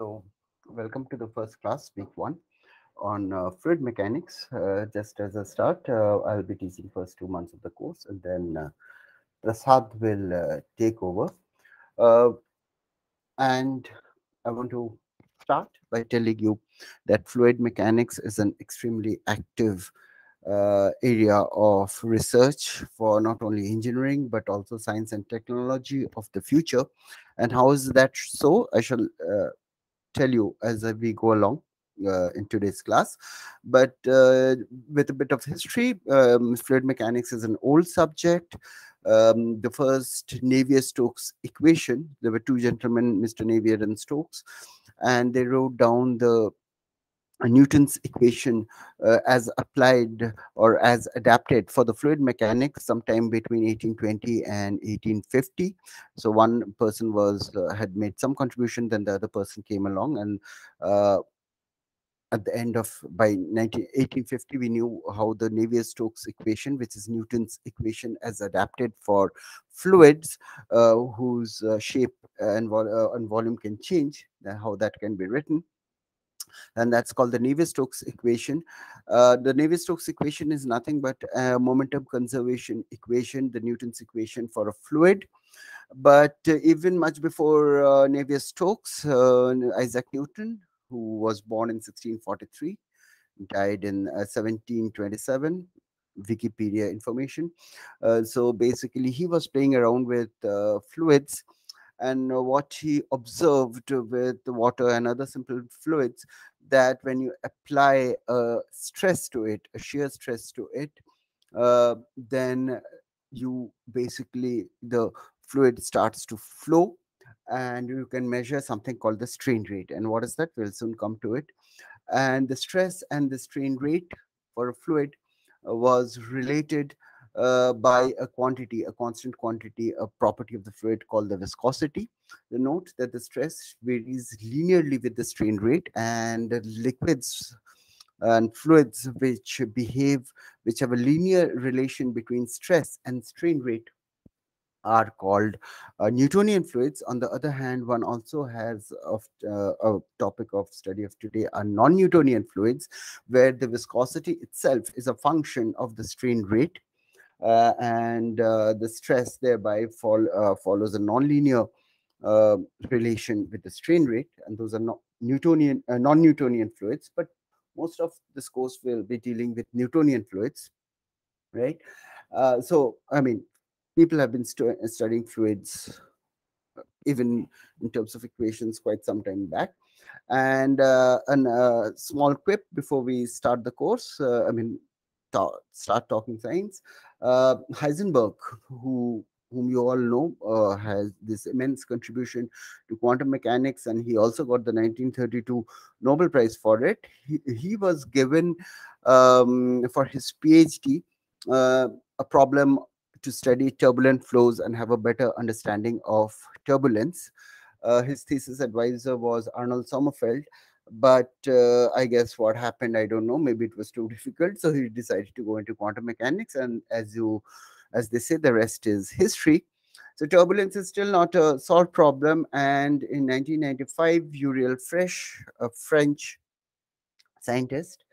So, welcome to the first class, week one, on uh, fluid mechanics. Uh, just as a start, uh, I'll be teaching first two months of the course, and then uh, Prasad will uh, take over. Uh, and I want to start by telling you that fluid mechanics is an extremely active uh, area of research for not only engineering but also science and technology of the future. And how is that so? I shall uh, tell you as we go along. Uh, in today's class, but uh, with a bit of history, um, fluid mechanics is an old subject. Um, the first Navier-Stokes equation. There were two gentlemen, Mr. Navier and Stokes, and they wrote down the Newton's equation uh, as applied or as adapted for the fluid mechanics sometime between 1820 and 1850 so one person was uh, had made some contribution then the other person came along and uh, at the end of by 19, 1850 we knew how the navier-stokes equation which is newton's equation as adapted for fluids uh, whose uh, shape and, uh, and volume can change how that can be written and that's called the Navier-Stokes equation. Uh, the Navier-Stokes equation is nothing but a momentum conservation equation, the Newton's equation for a fluid. But uh, even much before uh, Navier-Stokes, uh, Isaac Newton, who was born in 1643, died in 1727, uh, Wikipedia information. Uh, so basically, he was playing around with fluids and what he observed with water and other simple fluids that when you apply a stress to it a shear stress to it uh, then you basically the fluid starts to flow and you can measure something called the strain rate. And what is that? We'll soon come to it. And the stress and the strain rate for a fluid uh, was related uh, by a quantity, a constant quantity, a property of the fluid called the viscosity. The note that the stress varies linearly with the strain rate and liquids and fluids which behave, which have a linear relation between stress and strain rate are called uh, Newtonian fluids. On the other hand, one also has of, uh, a topic of study of today are non-Newtonian fluids, where the viscosity itself is a function of the strain rate and uh, the stress thereby fall, uh, follows a nonlinear relation with the strain rate, and those are not Newtonian, non-Newtonian fluids, but most of this course will be dealing with Newtonian fluids, right? so, I mean, people have been stu studying fluids even in terms of equations quite some time back and uh, a uh, small quip before we start the course uh, i mean start talking science uh, Heisenberg, who whom you all know, uh, has this immense contribution to quantum mechanics, and he also got the 1932 Nobel Prize for it. He, he was given um, for his PhD uh, a problem to study turbulent flows and have a better understanding of turbulence. Uh, his thesis advisor was Arnold Sommerfeld, but uh, i guess what happened i don't know maybe it was too difficult so he decided to go into quantum mechanics and as you as they say the rest is history. So turbulence is still not a solved problem and in 1995 uriel Frisch a french scientist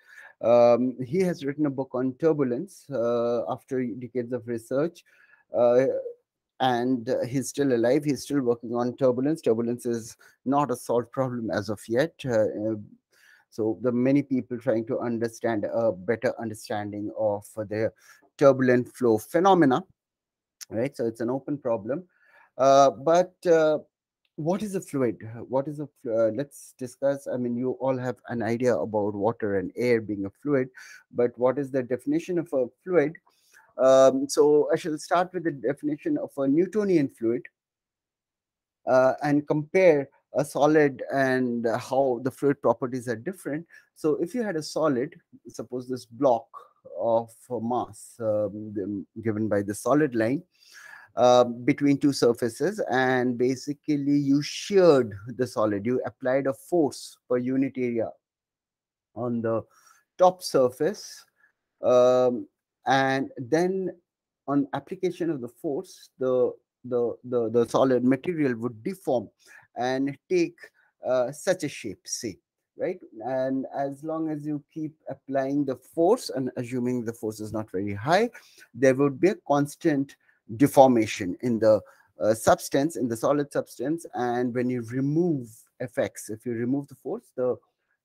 um, he has written a book on turbulence uh, after decades of research uh, and uh, he's still alive. He's still working on turbulence. Turbulence is not a solved problem as of yet. Uh, uh so the many people trying to understand a better understanding of the turbulent flow phenomena, right? So it's an open problem. Uh, but uh, what is a fluid? What is a uh, let's discuss. I mean, you all have an idea about water and air being a fluid, but what is the definition of a fluid? Um, so I shall start with the definition of a Newtonian fluid uh, and compare a solid and how the fluid properties are different. So if you had a solid, suppose this block of mass um, given by the solid line uh, between two surfaces and basically you sheared the solid, you applied a force per unit area on the top surface um, and then on application of the force the the the, the solid material would deform and take uh, such a shape, say, right? And as long as you keep applying the force and assuming the force is not very high, there would be a constant deformation in the uh, substance, in the solid substance. And when you remove effects, if you remove the force, the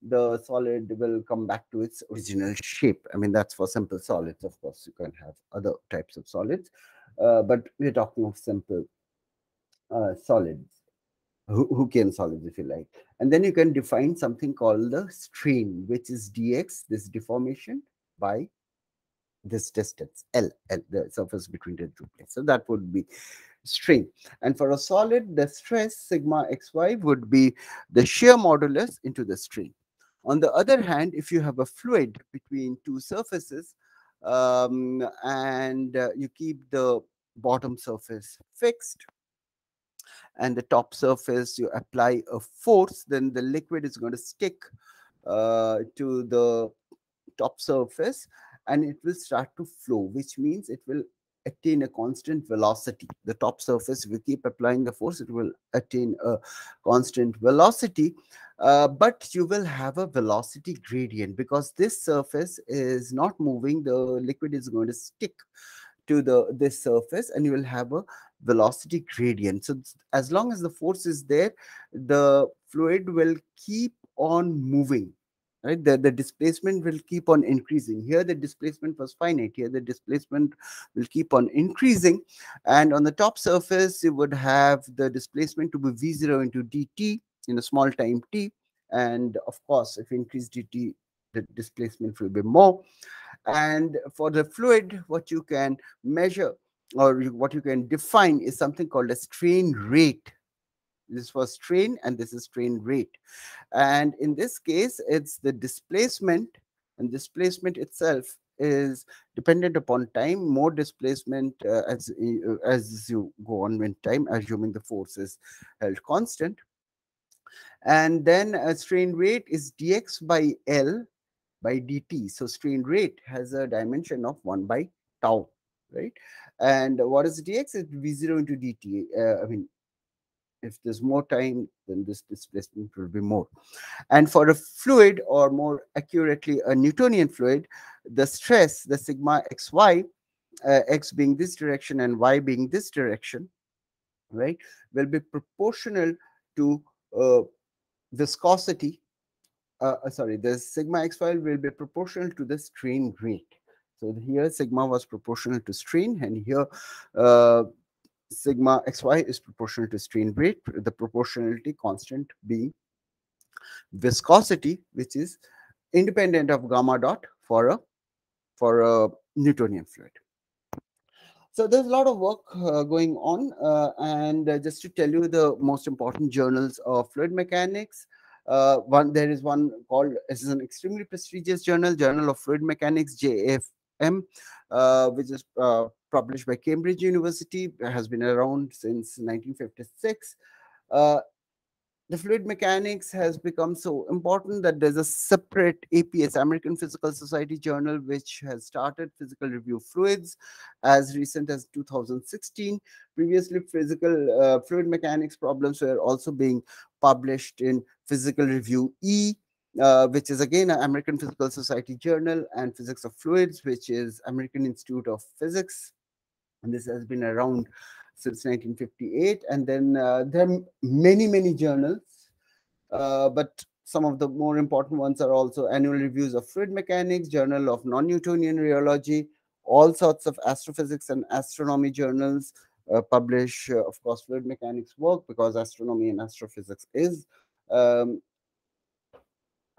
the solid will come back to its original shape. I mean, that's for simple solids. Of course, you can have other types of solids, uh, but we're talking of simple uh, solids, Hookean solids, if you like. And then you can define something called the strain, which is dx, this deformation, by this distance, L, L, the surface between the two plates. So that would be strain. And for a solid, the stress sigma xy would be the shear modulus into the strain. On the other hand, if you have a fluid between two surfaces um, and uh, you keep the bottom surface fixed and the top surface you apply a force, then the liquid is going to stick uh, to the top surface and it will start to flow, which means it will attain a constant velocity. The top surface, if you keep applying the force, it will attain a constant velocity, uh, but you will have a velocity gradient because this surface is not moving. The liquid is going to stick to the this surface and you will have a velocity gradient. So as long as the force is there, the fluid will keep on moving right? The, the displacement will keep on increasing. Here the displacement was finite. Here the displacement will keep on increasing. And on the top surface you would have the displacement to be v0 into dt in a small time t. And of course if you increase dt the displacement will be more. And for the fluid what you can measure or what you can define is something called a strain rate this for strain and this is strain rate. And in this case, it's the displacement and displacement itself is dependent upon time. More displacement uh, as uh, as you go on in time assuming the force is held constant. And then a strain rate is dx by l by dt. So strain rate has a dimension of 1 by tau right? And what is dx? It's v0 into dt uh, i mean if there's more time, then this displacement will be more. And for a fluid, or more accurately, a Newtonian fluid, the stress, the sigma xy, uh, x being this direction and y being this direction, right, will be proportional to uh, viscosity. Uh, uh sorry, the sigma xy will be proportional to the strain rate. So here sigma was proportional to strain, and here uh, sigma xy is proportional to strain rate, the proportionality constant being viscosity, which is independent of gamma dot for a for a Newtonian fluid. So there's a lot of work uh, going on, uh, and uh, just to tell you the most important journals of fluid mechanics. Uh, one there is one called this is an extremely prestigious journal, Journal of Fluid Mechanics (JFM), uh, which is uh, published by Cambridge University, has been around since 1956. Uh, the fluid mechanics has become so important that there's a separate APS, American Physical Society journal, which has started physical review fluids as recent as 2016. Previously, physical uh, fluid mechanics problems were also being published in Physical Review E, uh, which is again an American Physical Society journal, and Physics of Fluids, which is American Institute of Physics and this has been around since 1958. And then uh, there are many, many journals, uh, but some of the more important ones are also annual reviews of fluid mechanics, Journal of Non-Newtonian Rheology, all sorts of astrophysics and astronomy journals uh, publish, uh, of course, fluid mechanics work because astronomy and astrophysics is um,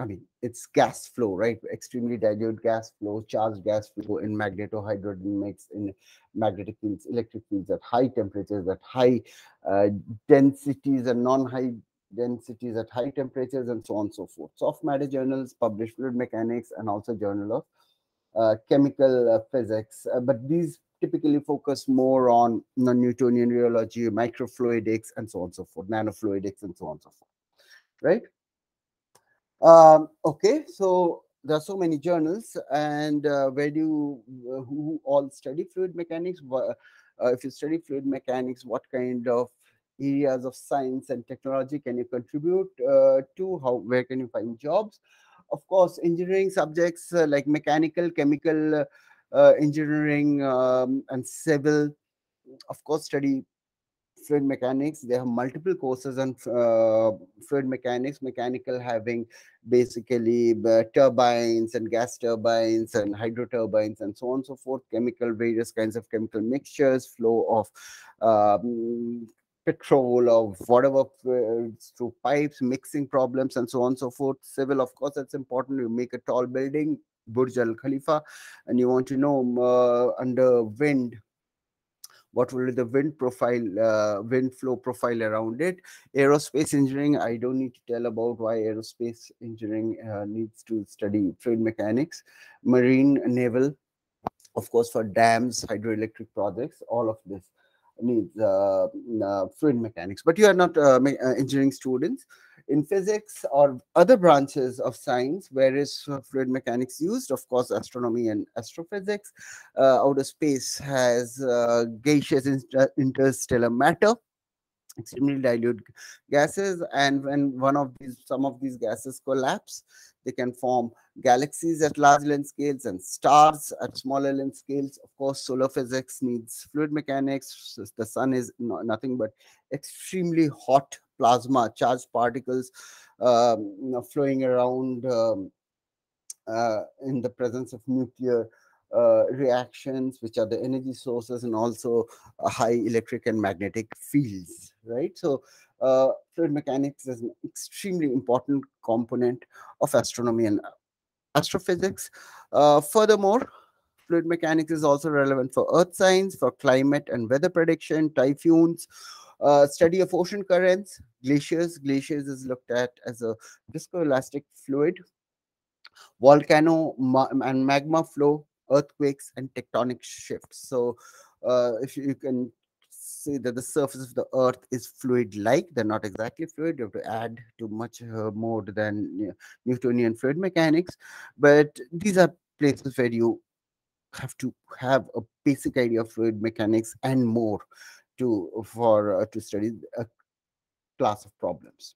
I mean, it's gas flow, right? Extremely dilute gas flow, charged gas flow in magnetohydrodynamics, in magnetic fields, electric fields at high temperatures, at high uh, densities and non-high densities at high temperatures, and so on and so forth. Soft matter journals publish fluid mechanics and also journal of uh, chemical uh, physics, uh, but these typically focus more on non-Newtonian rheology, microfluidics, and so on and so forth, nanofluidics, and so on and so forth, right? Um, okay, so there are so many journals, and uh, where do you, uh, who all study fluid mechanics? Uh, if you study fluid mechanics, what kind of areas of science and technology can you contribute uh, to? How where can you find jobs? Of course, engineering subjects like mechanical, chemical uh, engineering, um, and civil. Of course, study fluid mechanics they have multiple courses on uh, fluid mechanics mechanical having basically uh, turbines and gas turbines and hydro turbines and so on and so forth chemical various kinds of chemical mixtures flow of um, petrol or whatever uh, through pipes mixing problems and so on and so forth. Civil of course that's important. You make a tall building burj al khalifa and you want to know uh, under wind what will be the wind profile, uh, wind flow profile around it. Aerospace engineering, I don't need to tell about why aerospace engineering uh, needs to study fluid mechanics. Marine, naval, of course, for dams, hydroelectric projects, all of this needs uh, uh fluid mechanics. But you are not uh, uh, engineering students in physics or other branches of science where is fluid mechanics used? Of course astronomy and astrophysics. Uh, outer space has uh, gaseous inter interstellar matter extremely dilute gases and when one of these some of these gases collapse they can form galaxies at large length scales and stars at smaller length scales. Of course solar physics needs fluid mechanics. The sun is no, nothing but extremely hot plasma charged particles um, you know, flowing around um, uh, in the presence of nuclear uh, reactions, which are the energy sources, and also uh, high electric and magnetic fields, right? So, uh, fluid mechanics is an extremely important component of astronomy and astrophysics. Uh, furthermore, fluid mechanics is also relevant for earth science, for climate and weather prediction, typhoons, uh, study of ocean currents, glaciers. Glaciers is looked at as a viscoelastic fluid. Volcano ma and magma flow, earthquakes, and tectonic shifts. So, uh, if you, can say that the surface of the earth is fluid-like, they're not exactly fluid. You have to add to much uh, more than you know, Newtonian fluid mechanics. But these are places where you have to have a basic idea of fluid mechanics and more to for uh, to study a class of problems.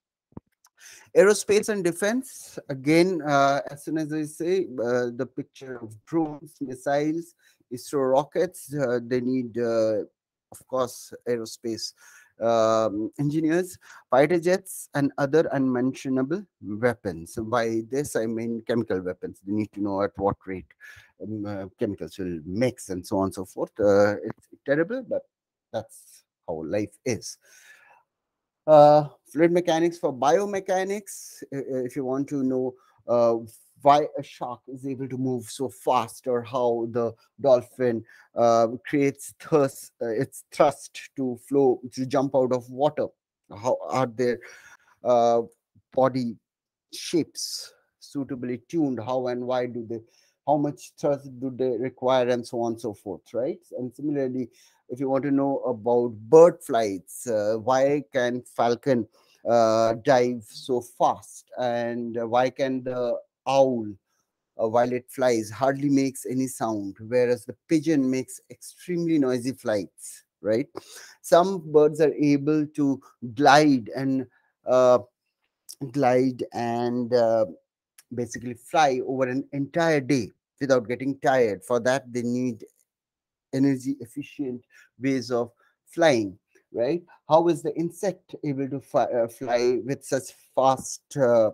Aerospace and defense again uh, as soon as i say uh, the picture of drones missiles isro rockets uh, they need uh, of course aerospace um, engineers fighter jets and other unmentionable weapons. By this i mean chemical weapons. They need to know at what rate um, uh, chemicals will mix and so on and so forth. It's terrible but that's how life is. Uh, fluid mechanics for biomechanics, if you want to know uh, why a shark is able to move so fast or how the dolphin uh, creates thirst, uh, its thrust to flow, to jump out of water. How are their uh, body shapes suitably tuned? How and why do they how much thrust do they require and so on and so forth right and similarly if you want to know about bird flights uh, why can falcon uh, dive so fast and why can the owl uh, while it flies hardly makes any sound whereas the pigeon makes extremely noisy flights right some birds are able to glide and uh, glide and uh, basically fly over an entire day without getting tired. For that, they need energy efficient ways of flying, right? How is the insect able to fly, uh, fly with such fast uh,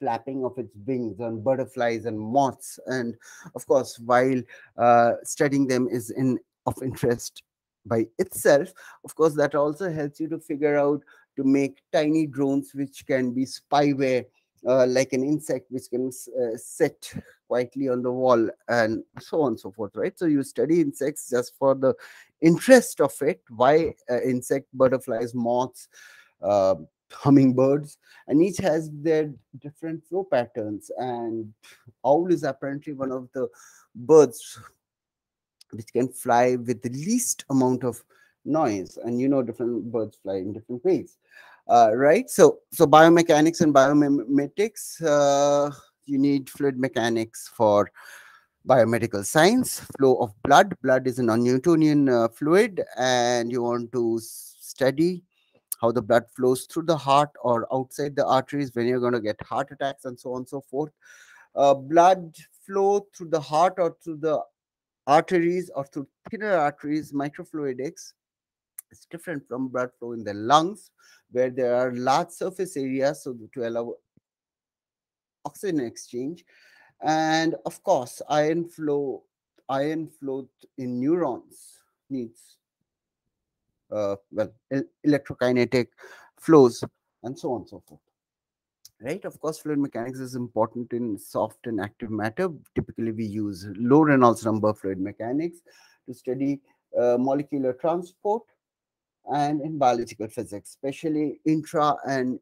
flapping of its wings on butterflies and moths? And of course, while uh, studying them is in of interest by itself, of course, that also helps you to figure out to make tiny drones which can be spyware uh, like an insect which can uh, sit quietly on the wall and so on and so forth right? So you study insects just for the interest of it why uh, insect butterflies moths uh, hummingbirds and each has their different flow patterns. And owl is apparently one of the birds which can fly with the least amount of noise. And you know different birds fly in different ways uh, right? So, so biomechanics and biomimetics, uh, you need fluid mechanics for biomedical science, flow of blood. Blood is a non-Newtonian uh, fluid, and you want to study how the blood flows through the heart or outside the arteries when you're going to get heart attacks and so on and so forth. Uh, blood flow through the heart or through the arteries or through thinner arteries, microfluidics, is different from blood flow in the lungs, where there are large surface areas so to allow oxygen exchange. And of course, ion flow, ion flow in neurons needs uh, well electrokinetic flows and so on and so forth. Right? Of course fluid mechanics is important in soft and active matter. Typically we use low reynolds number fluid mechanics to study uh, molecular transport and in biological physics especially intra and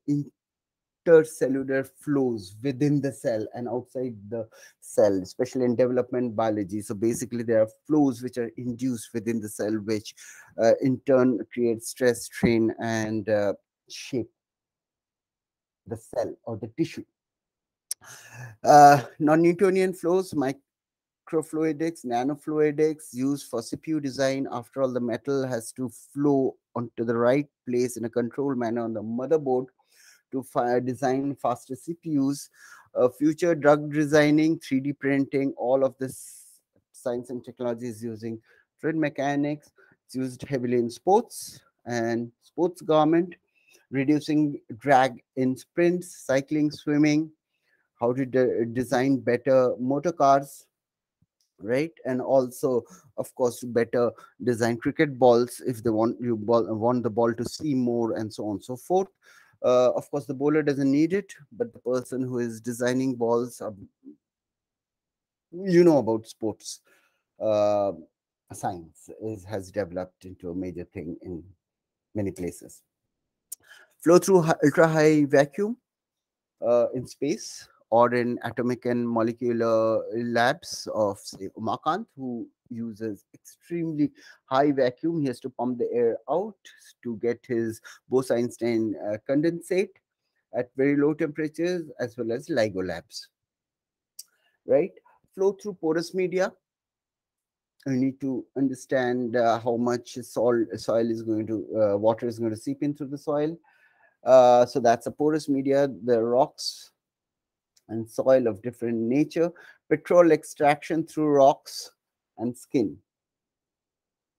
intercellular flows within the cell and outside the cell, especially in development biology. So basically, there are flows which are induced within the cell, which uh, in turn create stress, strain, and uh, shape the cell or the tissue. Uh, non-Newtonian flows, microfluidics, nanofluidics used for CPU design. After all, the metal has to flow onto the right place in a controlled manner on the motherboard to design faster CPUs, uh, future drug designing, 3D printing, all of this science and technology is using fluid mechanics. It's used heavily in sports and sports garment, reducing drag in sprints, cycling, swimming, how to de design better motor cars, right? And also of course better design cricket balls if they want you ball, want the ball to see more and so on and so forth. Uh, of course, the bowler doesn't need it, but the person who is designing balls, are, you know about sports. Uh, science, is, has developed into a major thing in many places. Flow through ultra high vacuum uh, in space or in atomic and molecular labs of say Umakant, who uses extremely high vacuum. He has to pump the air out to get his Bose-Einstein uh, condensate at very low temperatures as well as LIGO labs. Right? Flow through porous media. We need to understand uh, how much soil, soil is going to, uh, water is going to seep into the soil. Uh, so that's a porous media. The rocks and soil of different nature. Petrol extraction through rocks and skin.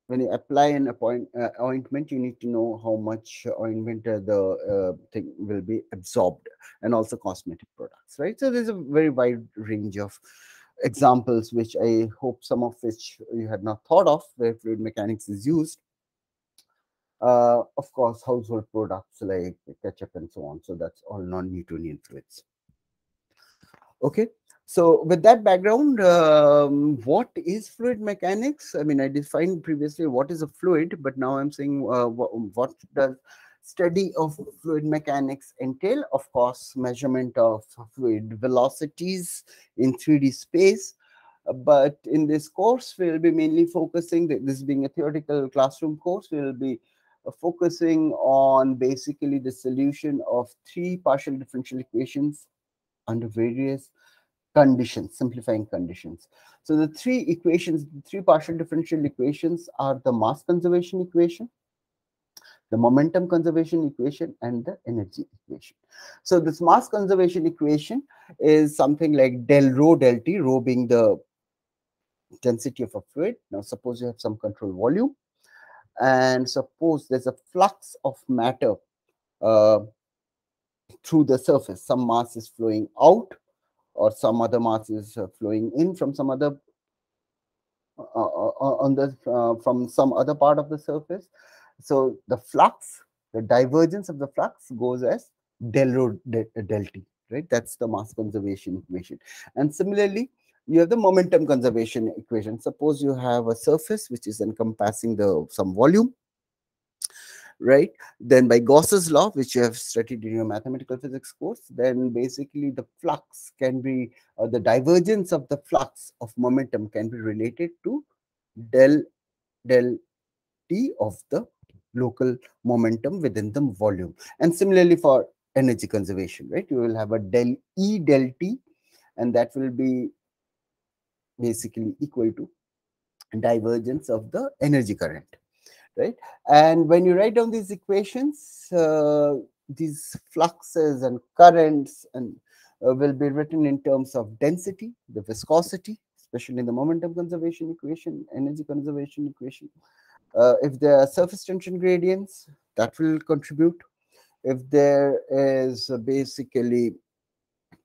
When you apply an appoint, uh, ointment, you need to know how much ointment uh, the uh, thing will be absorbed and also cosmetic products, right? So there's a very wide range of examples, which I hope some of which you had not thought of, where fluid mechanics is used. Uh, of course, household products like ketchup and so on. So that's all non-Newtonian fluids. Okay, so with that background, um, what is fluid mechanics? I mean, I defined previously what is a fluid, but now I'm saying uh, what, what does study of fluid mechanics entail? Of course, measurement of fluid velocities in 3D space. but in this course, we'll be mainly focusing, this being a theoretical classroom course, we'll be uh, focusing on basically the solution of three partial differential equations under various conditions, simplifying conditions. So the three equations, the three partial differential equations are the mass conservation equation, the momentum conservation equation, and the energy equation. So this mass conservation equation is something like del rho del t, rho being the density of a fluid. Now suppose you have some control volume, and suppose there's a flux of matter uh, through the surface. Some mass is flowing out or some other mass is uh, flowing in from some other uh, uh, on the from some other part of the surface. So the flux, the divergence of the flux goes as del rho del t, right? That's the mass conservation equation. And similarly, you have the momentum conservation equation. Suppose you have a surface which is encompassing the some volume right? Then by Gauss's law, which you have studied in your mathematical physics course, then basically the flux can be, uh, the divergence of the flux of momentum can be related to del del t of the local momentum within the volume. And similarly for energy conservation, right? You will have a del E del T, and that will be basically equal to divergence of the energy current right? And when you write down these equations, uh, these fluxes and currents and uh, will be written in terms of density, the viscosity, especially in the momentum conservation equation, energy conservation equation. Uh, if there are surface tension gradients, that will contribute. If there is basically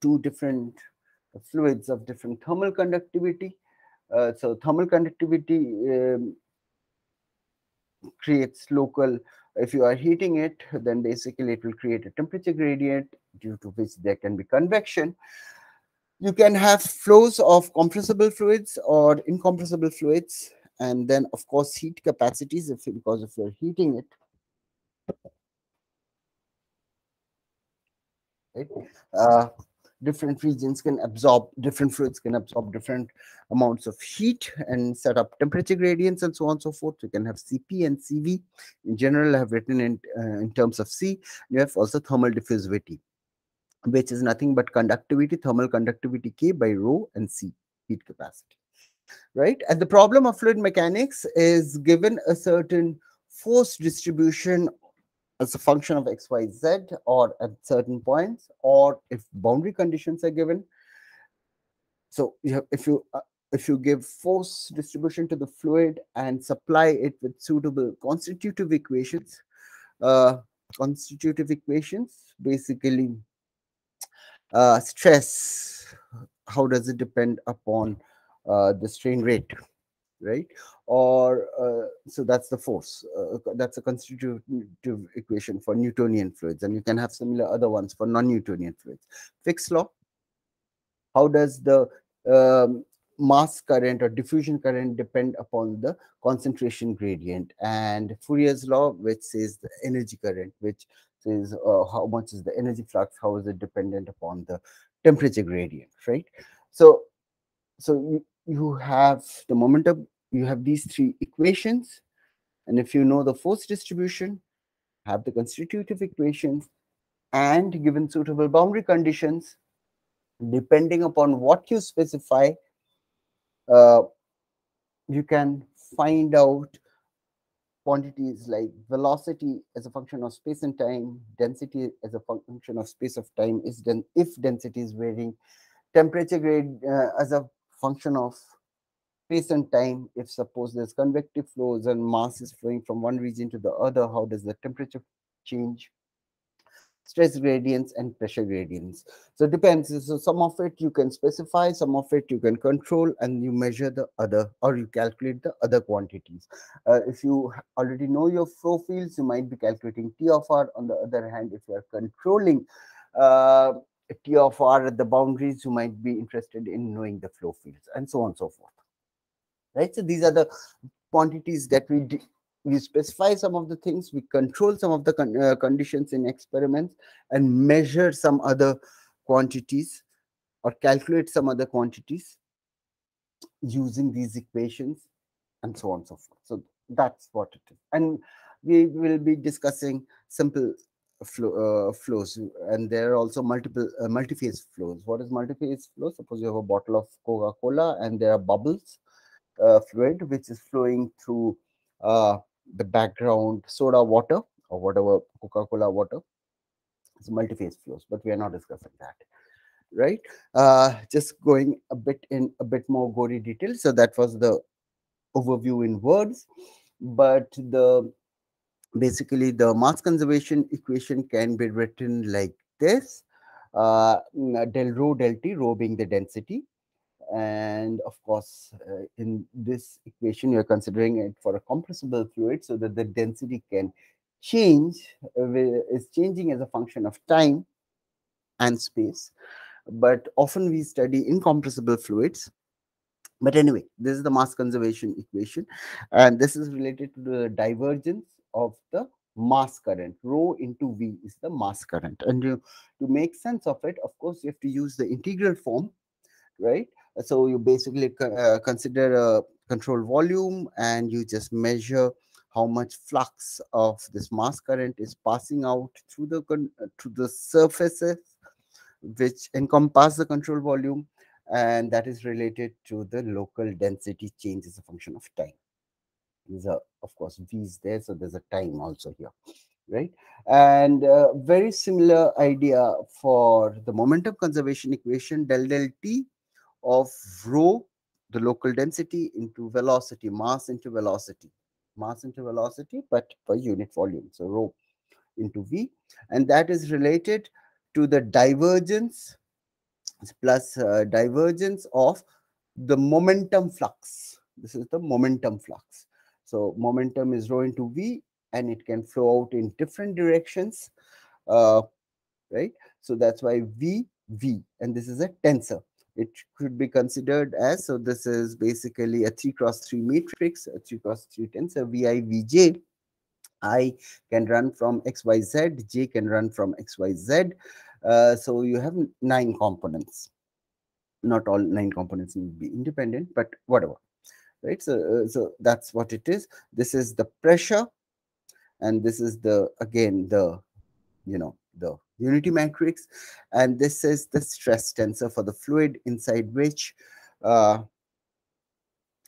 two different fluids of different thermal conductivity, uh, so thermal conductivity um, creates local if you are heating it then basically it will create a temperature gradient due to which there can be convection. You can have flows of compressible fluids or incompressible fluids and then of course heat capacities if because if you're heating it. Right? Uh, different regions can absorb different fluids can absorb different amounts of heat and set up temperature gradients and so on and so forth. You can have cp and cv in general i have written in uh, in terms of c. You have also thermal diffusivity which is nothing but conductivity thermal conductivity k by rho and c heat capacity. Right? And the problem of fluid mechanics is given a certain force distribution as a function of x, y, z, or at certain points, or if boundary conditions are given. So you have, if you uh, if you give force distribution to the fluid and supply it with suitable constitutive equations, uh, constitutive equations basically uh, stress. How does it depend upon uh, the strain rate? Right? Or uh, so that's the force. Uh, that's a constitutive equation for Newtonian fluids, and you can have similar other ones for non-Newtonian fluids. Fick's law. How does the um, mass current or diffusion current depend upon the concentration gradient? And Fourier's law, which says the energy current, which says uh, how much is the energy flux, how is it dependent upon the temperature gradient, right? So, so you, you have the momentum, you have these three equations. And if you know the force distribution, have the constitutive equations, and given suitable boundary conditions, depending upon what you specify, uh, you can find out quantities like velocity as a function of space and time, density as a function of space of time is then if density is varying, temperature grade uh, as a function of space and time. If suppose there's convective flows and mass is flowing from one region to the other, how does the temperature change? Stress gradients and pressure gradients. So it depends. So some of it you can specify, some of it you can control, and you measure the other, or you calculate the other quantities. Uh, if you already know your flow fields, you might be calculating T of R. On the other hand, if you are controlling uh, T of R at the boundaries, you might be interested in knowing the flow fields and so on and so forth. Right. So these are the quantities that we we specify some of the things, we control some of the con uh, conditions in experiments and measure some other quantities or calculate some other quantities using these equations and so on and so forth. So that's what it is. And we will be discussing simple flow, uh, flows and there are also multiple uh, multi-phase flows what is multi-phase flow suppose you have a bottle of coca-cola and there are bubbles fluid which is flowing through uh, the background soda water or whatever coca-cola water. It's multi-phase flows but we are not discussing that right? Uh, just going a bit in a bit more gory detail. So that was the overview in words but the basically the mass conservation equation can be written like this uh, del rho del t rho being the density and of course uh, in this equation you're considering it for a compressible fluid so that the density can change uh, is changing as a function of time and space. But often we study incompressible fluids. But anyway this is the mass conservation equation. And this is related to the divergence of the mass current. Rho into v is the mass current. And you, to make sense of it of course you have to use the integral form right so you basically uh, consider a control volume and you just measure how much flux of this mass current is passing out through the to the surfaces which encompass the control volume and that is related to the local density change as a function of time There's a, of course, V is there, so there's a time also here, right? And uh, very similar idea for the momentum conservation equation, del del T of rho, the local density into velocity, mass into velocity, mass into velocity, but per unit volume. So rho into V, and that is related to the divergence plus uh, divergence of the momentum flux. This is the momentum flux. So momentum is rho into V and it can flow out in different directions, uh, right? So that's why V, V, and this is a tensor. It could be considered as, so this is basically a 3 cross 3 matrix, a 3 cross 3 tensor, VI, VJ. I can run from XYZ, J can run from XYZ. Uh, so you have nine components. Not all nine components need be independent, but whatever. Right. So, uh, so that's what it is. This is the pressure, and this is the again the, you know, the unity matrix, and this is the stress tensor for the fluid inside which uh,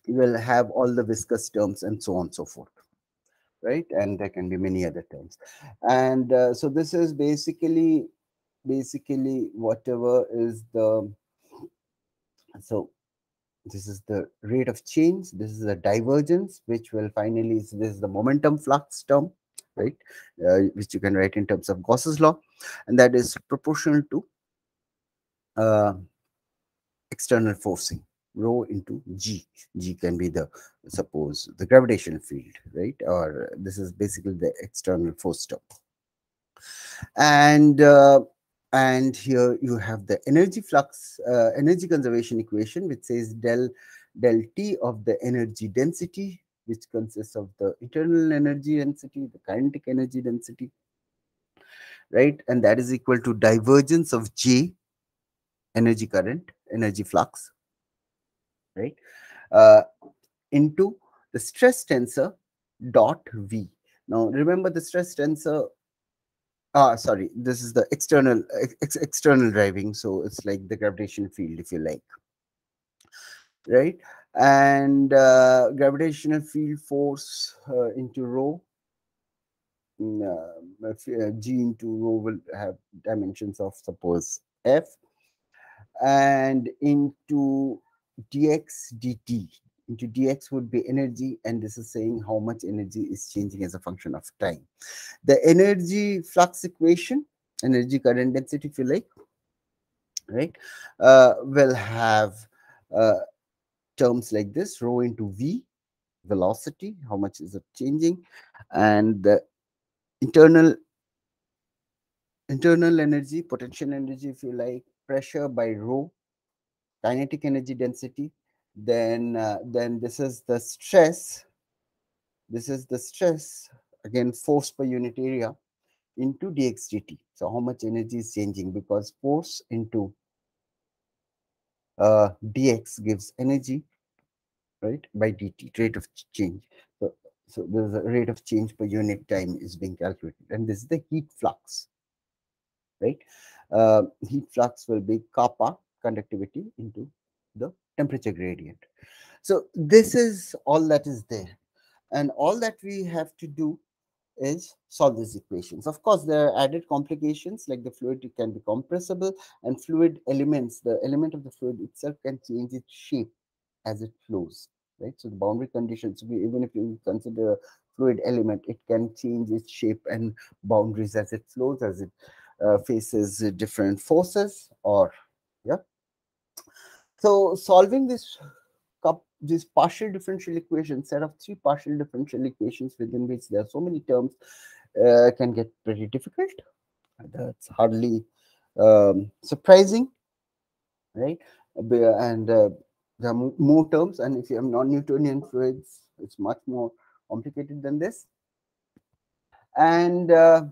you will have all the viscous terms and so on and so forth right? And there can be many other terms. And uh, so this is basically basically whatever is the so this is the rate of change. This is the divergence which will finally this is the momentum flux term right uh, which you can write in terms of gauss's law and that is proportional to uh, external forcing rho into g. G can be the suppose the gravitational field right or this is basically the external force term. And uh, and here you have the energy flux, uh, energy conservation equation, which says del del T of the energy density, which consists of the internal energy density, the kinetic energy density, right? And that is equal to divergence of J, energy current, energy flux, right? Uh, into the stress tensor dot V. Now, remember the stress tensor Ah, sorry. This is the external ex external driving. So it's like the gravitational field, if you like, right? And uh, gravitational field force uh, into rho. Mm, uh, uh, G into rho will have dimensions of suppose F. And into dx dt. Into dx would be energy and this is saying how much energy is changing as a function of time. The energy flux equation energy current density if you like right uh, will have uh, terms like this rho into v velocity how much is it changing? And the internal internal energy potential energy if you like pressure by rho kinetic energy density then uh, then this is the stress this is the stress again force per unit area into dx dt. So how much energy is changing? Because force into uh, dx gives energy right by dt rate of change so so there's a rate of change per unit time is being calculated and this is the heat flux right uh, heat flux will be kappa conductivity into the temperature gradient. So this is all that is there. And all that we have to do is solve these equations. Of course, there are added complications like the fluid can be compressible and fluid elements, the element of the fluid itself can change its shape as it flows, right? So the boundary conditions, even if you consider a fluid element, it can change its shape and boundaries as it flows, as it uh, faces different forces or, yeah. So solving this this partial differential equation, set of three partial differential equations within which there are so many terms uh, can get pretty difficult. That's hardly um, surprising, right? And uh, there are more terms, and if you have non-Newtonian fluids, it's much more complicated than this. And uh,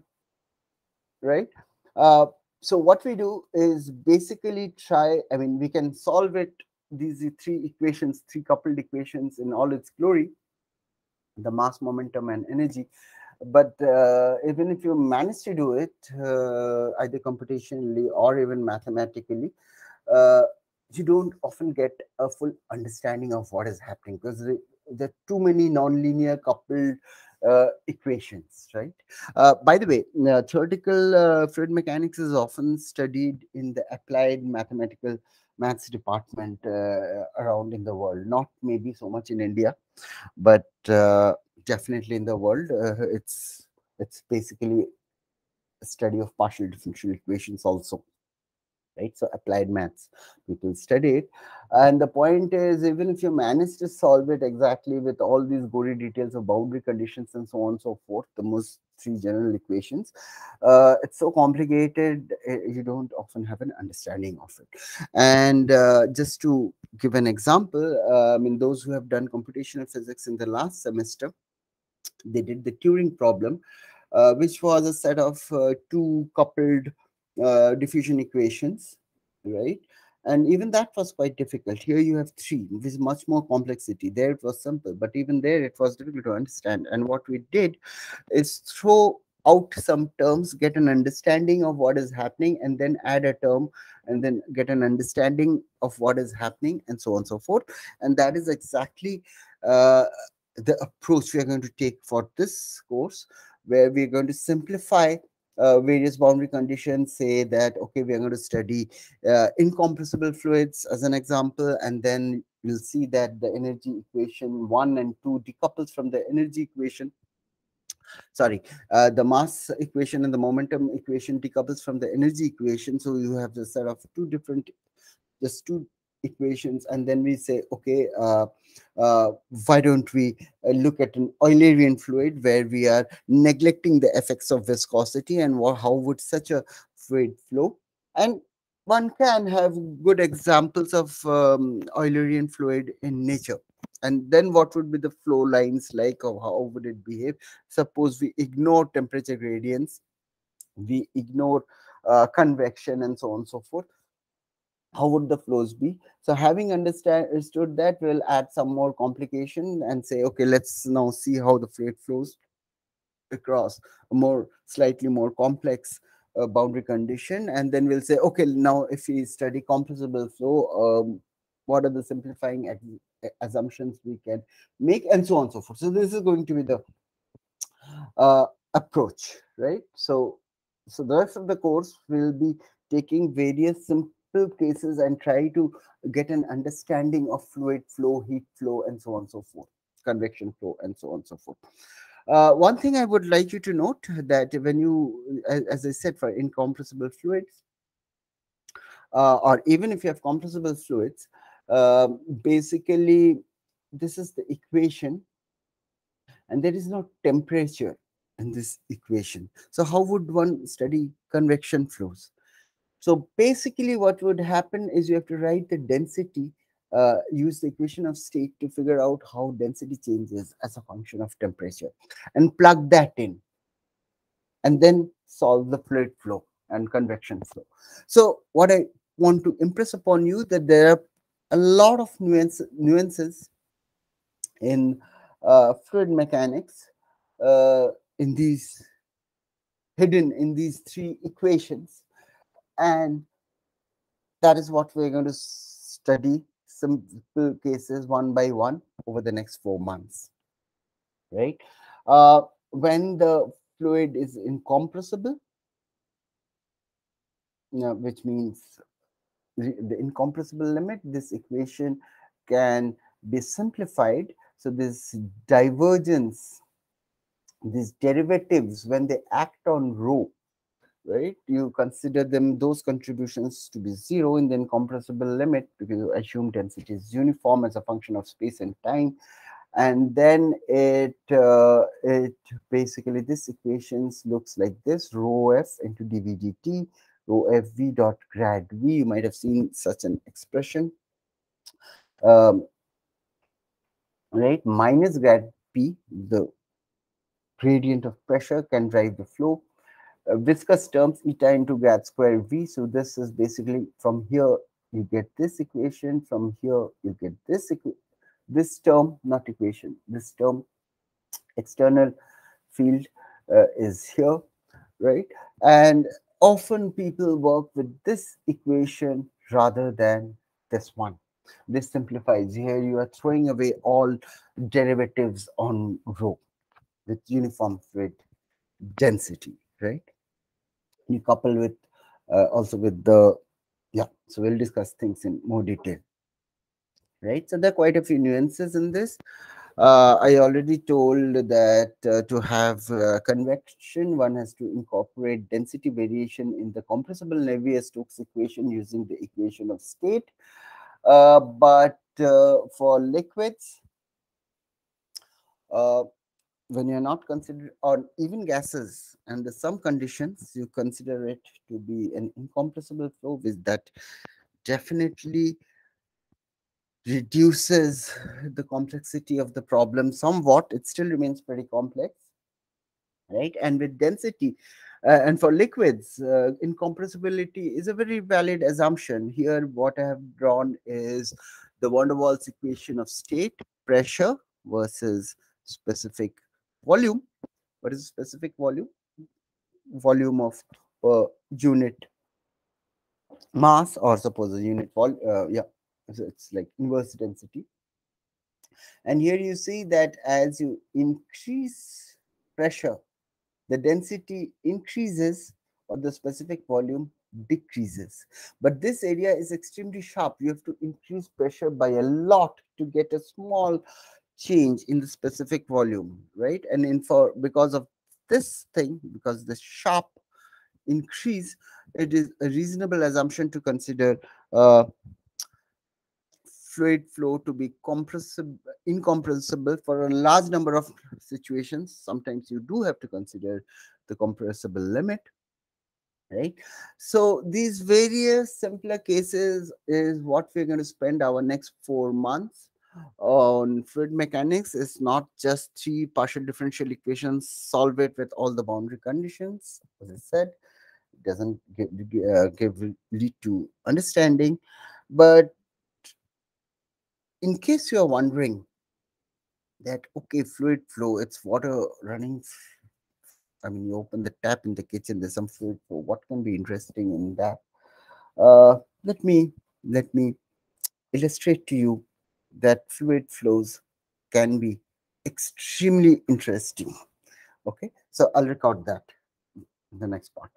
right, uh, so what we do is basically try, I mean, we can solve it, these three equations, three coupled equations in all its glory, the mass, momentum, and energy. But uh, even if you manage to do it, uh, either computationally or even mathematically, uh, you don't often get a full understanding of what is happening because the too many nonlinear coupled uh, equations, right? Uh, by the way, uh, theoretical fluid mechanics is often studied in the applied mathematical maths department uh, around in the world not maybe so much in india but uh, definitely in the world uh, it's it's basically a study of partial differential equations also right? So applied maths, people study it. And the point is, even if you manage to solve it exactly with all these gory details of boundary conditions and so on and so forth, the most three general equations, uh, it's so complicated, eh, you don't often have an understanding of it. And uh, just to give an example, uh, I mean, those who have done computational physics in the last semester, they did the Turing problem, uh, which was a set of uh, two coupled uh, diffusion equations, right? And even that was quite difficult. Here you have three, with much more complexity. There it was simple, but even there it was difficult to understand. And what we did is throw out some terms, get an understanding of what is happening, and then add a term, and then get an understanding of what is happening, and so on and so forth. And that is exactly uh, the approach we are going to take for this course, where we're going to simplify uh, various boundary conditions say that okay we are going to study uh, incompressible fluids as an example and then you'll see that the energy equation 1 and 2 decouples from the energy equation. Sorry uh, the mass equation and the momentum equation decouples from the energy equation. So you have the set of two different just two equations and then we say okay uh, uh, why don't we uh, look at an Eulerian fluid where we are neglecting the effects of viscosity and what, how would such a fluid flow? And one can have good examples of um, Eulerian fluid in nature. And then what would be the flow lines like or how would it behave? Suppose we ignore temperature gradients we ignore uh, convection and so on and so forth how would the flows be? So having understood that we'll add some more complication and say okay let's now see how the fluid flows across a more slightly more complex uh, boundary condition. And then we'll say okay now if we study compressible flow um, what are the simplifying assumptions we can make and so on and so forth. So this is going to be the uh, approach right? So so the rest of the course will be taking various cases and try to get an understanding of fluid flow, heat flow, and so on and so forth, convection flow, and so on and so forth. Uh, one thing I would like you to note that when you, as I said, for incompressible fluids, uh, or even if you have compressible fluids, uh, basically this is the equation, and there is no temperature in this equation. So how would one study convection flows? So basically what would happen is you have to write the density, uh, use the equation of state to figure out how density changes as a function of temperature and plug that in and then solve the fluid flow and convection flow. So what I want to impress upon you that there are a lot of nuance, nuances in uh, fluid mechanics uh, in these hidden in these three equations and that is what we're going to study simple cases one by one over the next four months. Right? Uh, when the fluid is incompressible you know, which means the incompressible limit this equation can be simplified. So this divergence these derivatives when they act on rho right? You consider them those contributions to be zero in the incompressible limit because you assume density is uniform as a function of space and time. And then it uh, it basically this equations looks like this rho f into dv dt rho f v dot grad v. You might have seen such an expression. Um, right minus grad p the gradient of pressure can drive the flow viscous terms eta into grad square v. So this is basically from here you get this equation. From here you get this this term, not equation. This term, external field uh, is here, right? And often people work with this equation rather than this one. this simplifies here you are throwing away all derivatives on rho with uniform fluid density right you couple with uh, also with the yeah so we'll discuss things in more detail. Right? So there are quite a few nuances in this. Uh, I already told that uh, to have uh, convection, one has to incorporate density variation in the compressible Navier-Stokes equation using the equation of state. Uh, but uh, for liquids, when you're not considered on even gases under some conditions you consider it to be an incompressible flow with that definitely reduces the complexity of the problem somewhat. It still remains pretty complex right? And with density uh, and for liquids uh, incompressibility is a very valid assumption. Here what i have drawn is the van der Waals equation of state pressure versus specific volume what is specific volume? Volume of per unit mass or suppose a unit vol uh, yeah so it's like inverse density. And here you see that as you increase pressure the density increases or the specific volume decreases. But this area is extremely sharp. You have to increase pressure by a lot to get a small change in the specific volume, right? And in for because of this thing, because the sharp increase, it is a reasonable assumption to consider uh, fluid flow to be compressible, incompressible for a large number of situations. Sometimes you do have to consider the compressible limit, right? So these various simpler cases is what we're going to spend our next four months on fluid mechanics is not just three partial differential equations, solve it with all the boundary conditions. As I said, it doesn't give, uh, give lead to understanding. But in case you are wondering that, okay, fluid flow, it's water running. I mean, you open the tap in the kitchen, there's some fluid flow. What can be interesting in that? Uh, let me let me illustrate to you that fluid flows can be extremely interesting. Okay, so I'll record that in the next part.